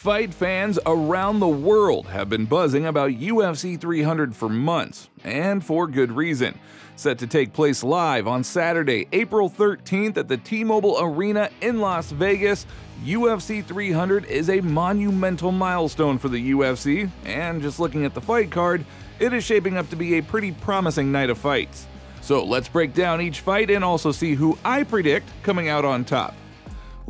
Fight fans around the world have been buzzing about UFC 300 for months, and for good reason. Set to take place live on Saturday, April 13th at the T Mobile Arena in Las Vegas, UFC 300 is a monumental milestone for the UFC, and just looking at the fight card, it is shaping up to be a pretty promising night of fights. So let's break down each fight and also see who I predict coming out on top.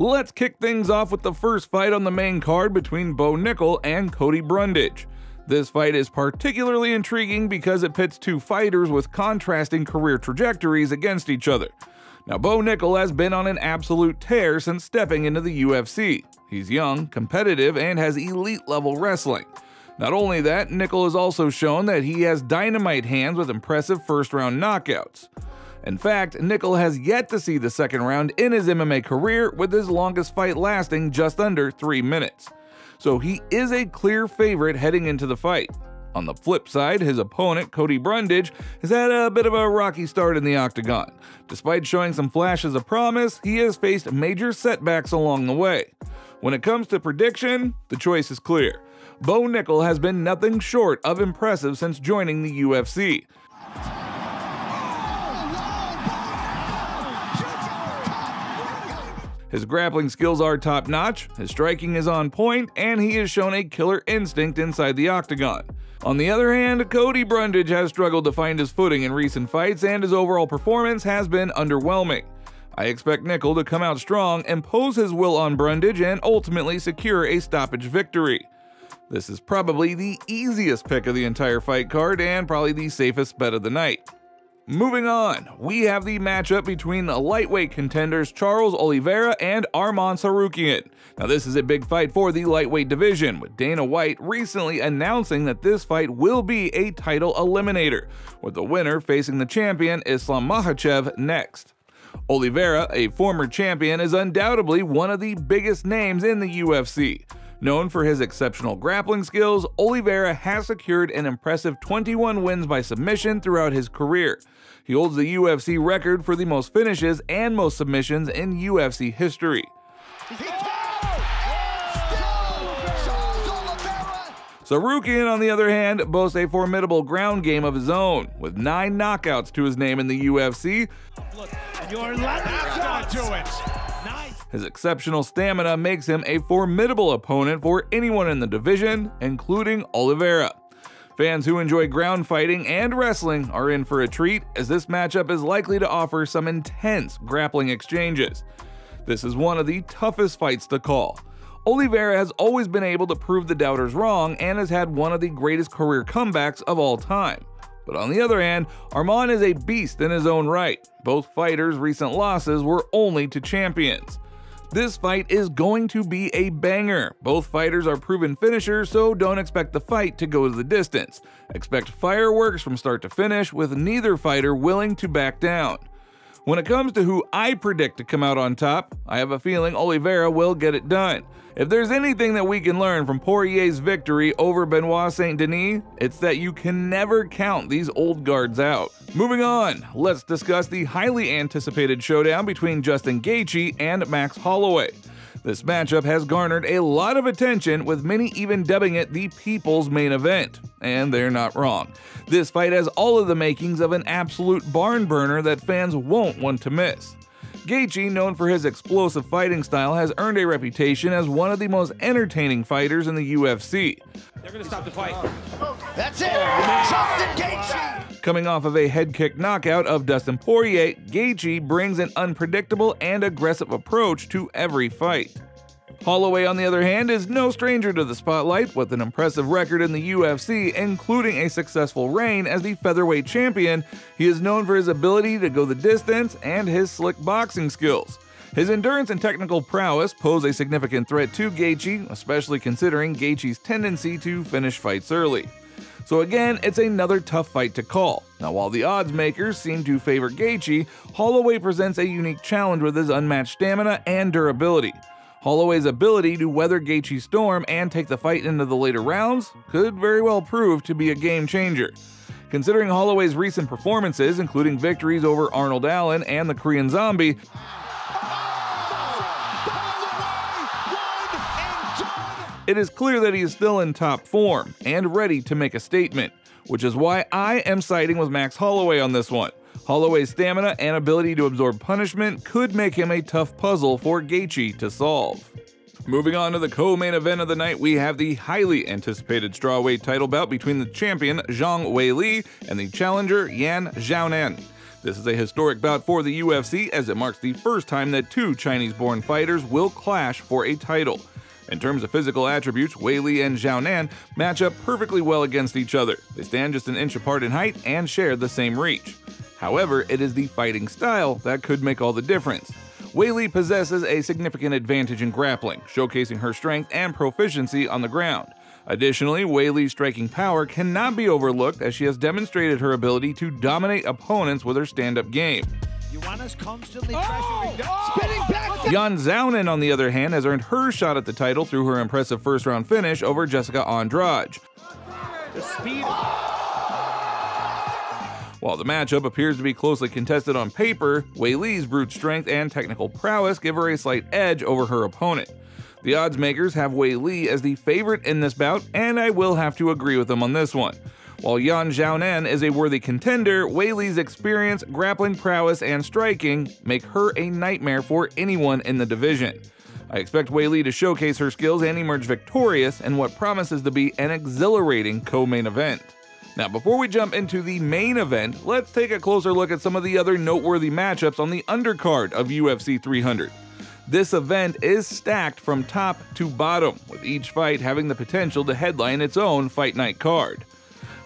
Let's kick things off with the first fight on the main card between Bo Nickal and Cody Brundage. This fight is particularly intriguing because it pits two fighters with contrasting career trajectories against each other. Now, Bo Nickal has been on an absolute tear since stepping into the UFC. He's young, competitive, and has elite level wrestling. Not only that, Nickal has also shown that he has dynamite hands with impressive first round knockouts. In fact, Nickal has yet to see the second round in his MMA career, with his longest fight lasting just under 3 minutes. So he is a clear favorite heading into the fight. On the flip side, his opponent, Cody Brundage, has had a bit of a rocky start in the octagon. Despite showing some flashes of promise, he has faced major setbacks along the way. When it comes to prediction, the choice is clear. Bo Nickal has been nothing short of impressive since joining the UFC. His grappling skills are top notch, his striking is on point, and he has shown a killer instinct inside the octagon. On the other hand, Cody Brundage has struggled to find his footing in recent fights, and his overall performance has been underwhelming. I expect Nickal to come out strong, impose his will on Brundage, and ultimately secure a stoppage victory. This is probably the easiest pick of the entire fight card and probably the safest bet of the night. Moving on, we have the matchup between the lightweight contenders Charles Oliveira and Arman Tsarukyan. Now, this is a big fight for the lightweight division, with Dana White recently announcing that this fight will be a title eliminator, with the winner facing the champion Islam Makhachev next. Oliveira, a former champion, is undoubtedly one of the biggest names in the UFC. Known for his exceptional grappling skills, Oliveira has secured an impressive 21 wins by submission throughout his career. He holds the UFC record for the most finishes and most submissions in UFC history. Tsarukyan, on the other hand, boasts a formidable ground game of his own, with nine knockouts to his name in the UFC. Look, his exceptional stamina makes him a formidable opponent for anyone in the division, including Oliveira. Fans who enjoy ground fighting and wrestling are in for a treat, as this matchup is likely to offer some intense grappling exchanges. This is one of the toughest fights to call. Oliveira has always been able to prove the doubters wrong and has had one of the greatest career comebacks of all time. But on the other hand, Arman is a beast in his own right. Both fighters' recent losses were only to champions. This fight is going to be a banger. Both fighters are proven finishers, so don't expect the fight to go to the distance. Expect fireworks from start to finish, with neither fighter willing to back down. When it comes to who I predict to come out on top, I have a feeling Oliveira will get it done. If there's anything that we can learn from Poirier's victory over Benoit Saint Denis, it's that you can never count these old guards out. Moving on, let's discuss the highly anticipated showdown between Justin Gaethje and Max Holloway. This matchup has garnered a lot of attention, with many even dubbing it the people's main event. And they're not wrong. This fight has all of the makings of an absolute barn burner that fans won't want to miss. Gaethje, known for his explosive fighting style, has earned a reputation as one of the most entertaining fighters in the UFC. They're going to stop the fight. That's it! Justin Gaethje! Coming off of a head kick knockout of Dustin Poirier, Gaethje brings an unpredictable and aggressive approach to every fight. Holloway, on the other hand, is no stranger to the spotlight with an impressive record in the UFC, including a successful reign as the featherweight champion. He is known for his ability to go the distance and his slick boxing skills. His endurance and technical prowess pose a significant threat to Gaethje, especially considering Gaethje's tendency to finish fights early. So again, it's another tough fight to call. Now while the odds makers seem to favor Gaethje, Holloway presents a unique challenge with his unmatched stamina and durability. Holloway's ability to weather Gaethje's storm and take the fight into the later rounds could very well prove to be a game changer. Considering Holloway's recent performances, including victories over Arnold Allen and the Korean Zombie, it is clear that he is still in top form and ready to make a statement, which is why I am siding with Max Holloway on this one. Holloway's stamina and ability to absorb punishment could make him a tough puzzle for Gaethje to solve. Moving on to the co-main event of the night, we have the highly anticipated strawweight title bout between the champion Zhang Weili and the challenger Yan Xiaonan. This is a historic bout for the UFC as it marks the first time that two Chinese-born fighters will clash for a title. In terms of physical attributes, Weili and Xiaonan match up perfectly well against each other. They stand just an inch apart in height and share the same reach. However, it is the fighting style that could make all the difference. Weili possesses a significant advantage in grappling, showcasing her strength and proficiency on the ground. Additionally, Weili's striking power cannot be overlooked as she has demonstrated her ability to dominate opponents with her stand-up game. constantly oh! oh! Spinning Yan Xiaonan, on the other hand, has earned her shot at the title through her impressive first-round finish over Jessica Andrade. The speed. While the matchup appears to be closely contested on paper, Weili's brute strength and technical prowess give her a slight edge over her opponent. The odds makers have Weili as the favorite in this bout, and I will have to agree with them on this one. While Yan Xiaonan is a worthy contender, Weili's experience, grappling prowess, and striking make her a nightmare for anyone in the division. I expect Weili to showcase her skills and emerge victorious in what promises to be an exhilarating co-main event. Now, before we jump into the main event, let's take a closer look at some of the other noteworthy matchups on the undercard of UFC 300. This event is stacked from top to bottom, with each fight having the potential to headline its own fight night card.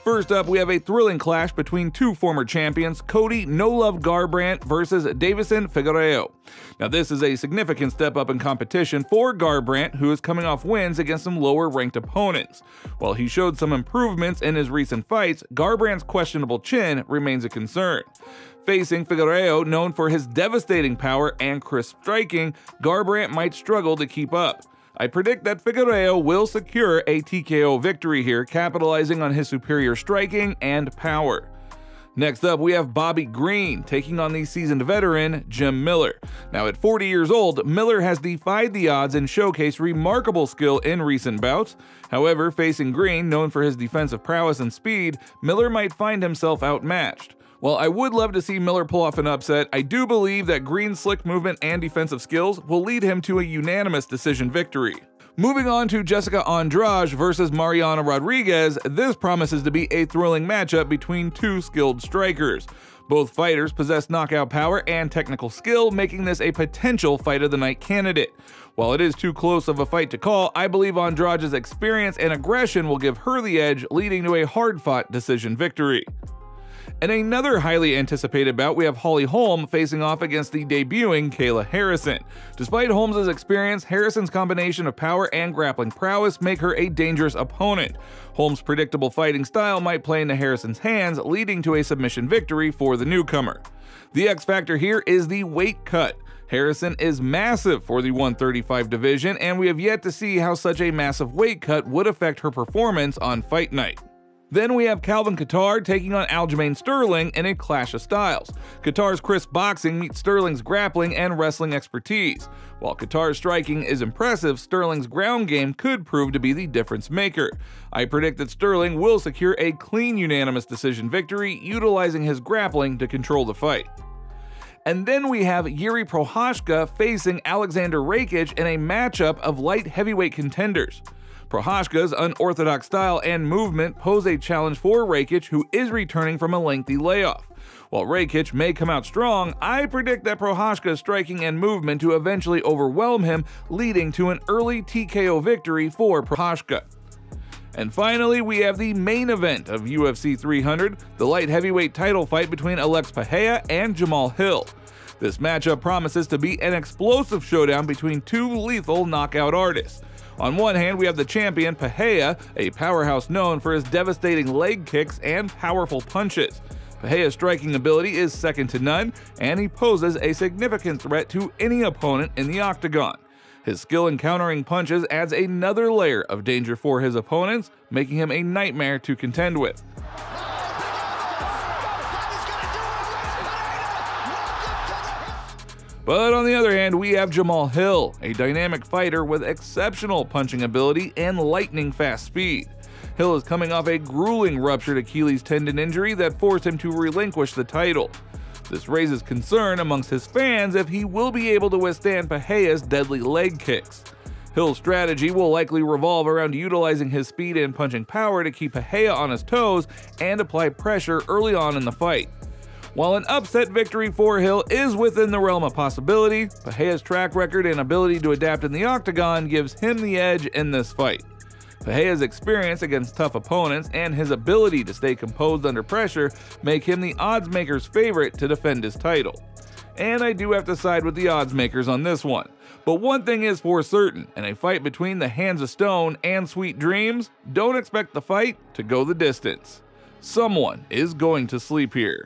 First up, we have a thrilling clash between two former champions, Cody No Love Garbrandt versus Deiveson Figueiredo. Now, this is a significant step up in competition for Garbrandt, who is coming off wins against some lower ranked opponents. While he showed some improvements in his recent fights, Garbrandt's questionable chin remains a concern. Facing Figueiredo, known for his devastating power and crisp striking, Garbrandt might struggle to keep up. I predict that Figueroa will secure a TKO victory here, capitalizing on his superior striking and power. Next up, we have Bobby Green taking on the seasoned veteran Jim Miller. Now, at 40 years old, Miller has defied the odds and showcased remarkable skill in recent bouts. However, facing Green, known for his defensive prowess and speed, Miller might find himself outmatched. While I would love to see Miller pull off an upset, I do believe that Green's slick movement and defensive skills will lead him to a unanimous decision victory. Moving on to Jessica Andrade versus Mariana Rodriguez, this promises to be a thrilling matchup between two skilled strikers. Both fighters possess knockout power and technical skill, making this a potential fight of the night candidate. While it is too close of a fight to call, I believe Andrade's experience and aggression will give her the edge, leading to a hard fought decision victory. In another highly anticipated bout, we have Holly Holm facing off against the debuting Kayla Harrison. Despite Holm's experience, Harrison's combination of power and grappling prowess make her a dangerous opponent. Holm's predictable fighting style might play into Harrison's hands, leading to a submission victory for the newcomer. The X factor here is the weight cut. Harrison is massive for the 135 division, and we have yet to see how such a massive weight cut would affect her performance on fight night. Then we have Calvin Kattar taking on Aljamain Sterling in a clash of styles. Kattar's crisp boxing meets Sterling's grappling and wrestling expertise. While Kattar's striking is impressive, Sterling's ground game could prove to be the difference maker. I predict that Sterling will secure a clean unanimous decision victory, utilizing his grappling to control the fight. And then we have Jiri Prochazka facing Alexander Rakic in a matchup of light heavyweight contenders. Prochazka's unorthodox style and movement pose a challenge for Rakic, who is returning from a lengthy layoff. While Rakic may come out strong, I predict that Prochazka's striking and movement to eventually overwhelm him, leading to an early TKO victory for Prochazka. And finally, we have the main event of UFC 300, the light heavyweight title fight between Alex Pereira and Jamal Hill. This matchup promises to be an explosive showdown between two lethal knockout artists. On one hand, we have the champion Pereira, a powerhouse known for his devastating leg kicks and powerful punches. Pereira's striking ability is second to none, and he poses a significant threat to any opponent in the octagon. His skill in countering punches adds another layer of danger for his opponents, making him a nightmare to contend with. But on the other hand, we have Jamal Hill, a dynamic fighter with exceptional punching ability and lightning fast speed. Hill is coming off a grueling ruptured Achilles tendon injury that forced him to relinquish the title. This raises concern amongst his fans if he will be able to withstand Pereira's deadly leg kicks. Hill's strategy will likely revolve around utilizing his speed and punching power to keep Pereira on his toes and apply pressure early on in the fight. While an upset victory for Hill is within the realm of possibility, Pereira's track record and ability to adapt in the octagon gives him the edge in this fight. Pereira's experience against tough opponents and his ability to stay composed under pressure make him the odds maker's favorite to defend his title. And I do have to side with the odds makers on this one. But one thing is for certain in a fight between the Hands of Stone and Sweet Dreams, don't expect the fight to go the distance. Someone is going to sleep here.